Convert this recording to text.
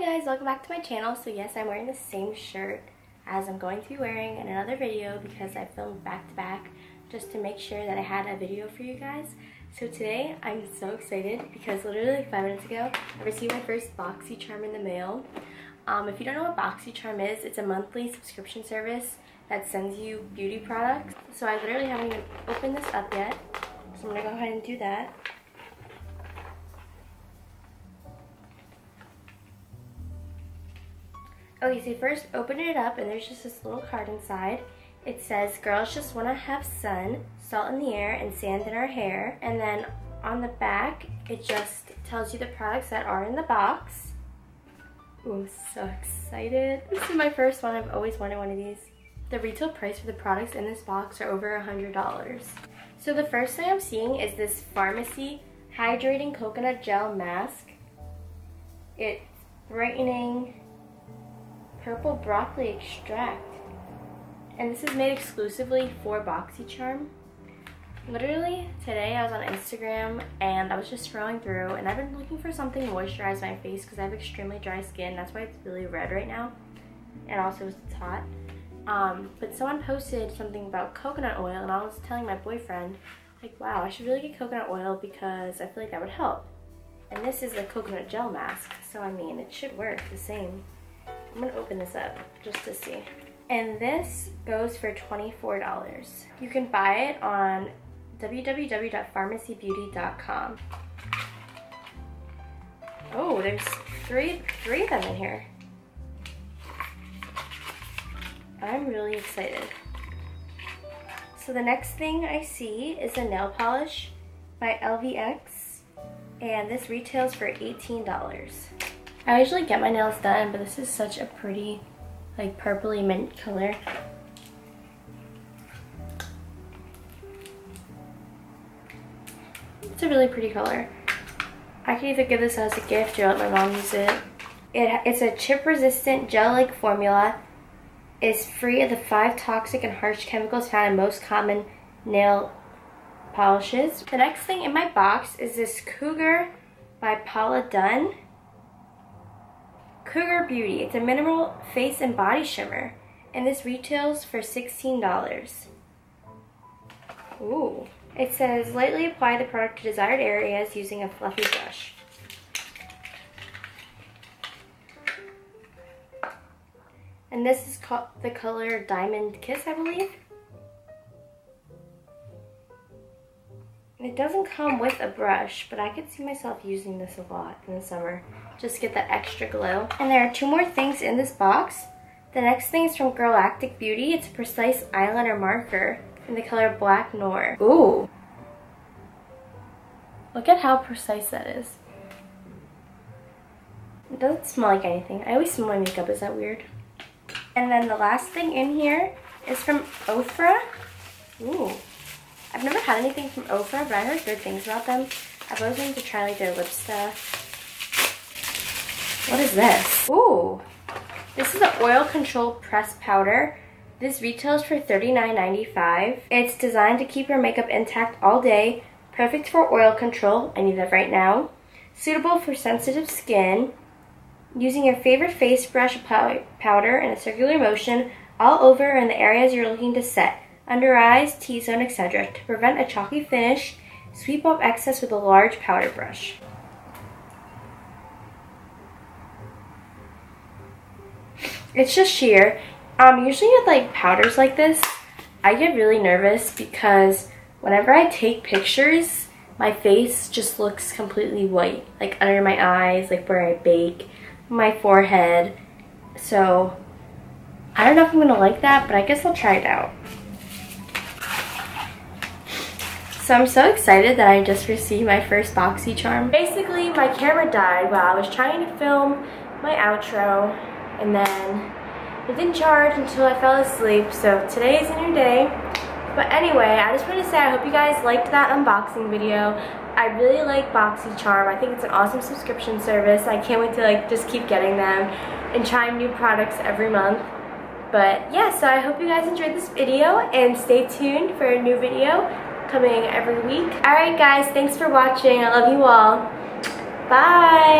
guys, welcome back to my channel. So yes, I'm wearing the same shirt as I'm going to be wearing in another video because I filmed back to back just to make sure that I had a video for you guys. So today I'm so excited because literally five minutes ago I received my first BoxyCharm in the mail. Um, if you don't know what BoxyCharm is, it's a monthly subscription service that sends you beauty products. So I literally haven't even opened this up yet. So I'm gonna go ahead and do that. Okay, so first open it up and there's just this little card inside. It says, girls just want to have sun, salt in the air, and sand in our hair. And then on the back, it just tells you the products that are in the box. Ooh, I'm so excited. This is my first one. I've always wanted one of these. The retail price for the products in this box are over a $100. So the first thing I'm seeing is this Farmacy Hydrating Coconut Gel Mask. It's brightening purple broccoli extract. And this is made exclusively for BoxyCharm. Literally, today I was on Instagram and I was just scrolling through and I've been looking for something to moisturize my face because I have extremely dry skin. That's why it's really red right now. And also it's hot. Um, but someone posted something about coconut oil and I was telling my boyfriend, like, wow, I should really get coconut oil because I feel like that would help. And this is a coconut gel mask, so I mean, it should work the same. I'm gonna open this up just to see. And this goes for $24. You can buy it on www.farmacybeauty.com. Oh, there's three, three of them in here. I'm really excited. So the next thing I see is a nail polish by LVX and this retails for $18. I usually get my nails done, but this is such a pretty, like purpley mint color. It's a really pretty color. I can either give this as a gift or let my mom use it. it it's a chip-resistant gel-like formula. It's free of the five toxic and harsh chemicals found in most common nail polishes. The next thing in my box is this Cougar by Paula Dunn. Cougar Beauty. It's a mineral face and body shimmer. And this retails for $16. Ooh. It says, lightly apply the product to desired areas using a fluffy brush. And this is the color Diamond Kiss, I believe. It doesn't come with a brush, but I could see myself using this a lot in the summer. Just get that extra glow. And there are two more things in this box. The next thing is from Girlactic Beauty. It's a precise eyeliner marker in the color Black Noir. Ooh. Look at how precise that is. It doesn't smell like anything. I always smell my makeup. Is that weird? And then the last thing in here is from Ofra. Ooh. I've never had anything from Ofra, but I heard good things about them. I've always wanted to try like their lip stuff. What is this? Ooh, this is an oil control press powder. This retails for $39.95. It's designed to keep your makeup intact all day. Perfect for oil control. I need that right now. Suitable for sensitive skin. Using your favorite face brush powder in a circular motion all over in the areas you're looking to set under eyes, T-zone, etc. to prevent a chalky finish. Sweep off excess with a large powder brush. It's just sheer. Um, usually with like powders like this, I get really nervous because whenever I take pictures, my face just looks completely white. Like under my eyes, like where I bake, my forehead. So, I don't know if I'm going to like that, but I guess I'll try it out. So I'm so excited that I just received my first BoxyCharm. Basically, my camera died while I was trying to film my outro, and then it didn't charge until I fell asleep, so today is a new day. But anyway, I just wanted to say I hope you guys liked that unboxing video. I really like BoxyCharm. I think it's an awesome subscription service. I can't wait to like just keep getting them and trying new products every month. But yeah, so I hope you guys enjoyed this video and stay tuned for a new video coming every week. Alright guys, thanks for watching. I love you all. Bye!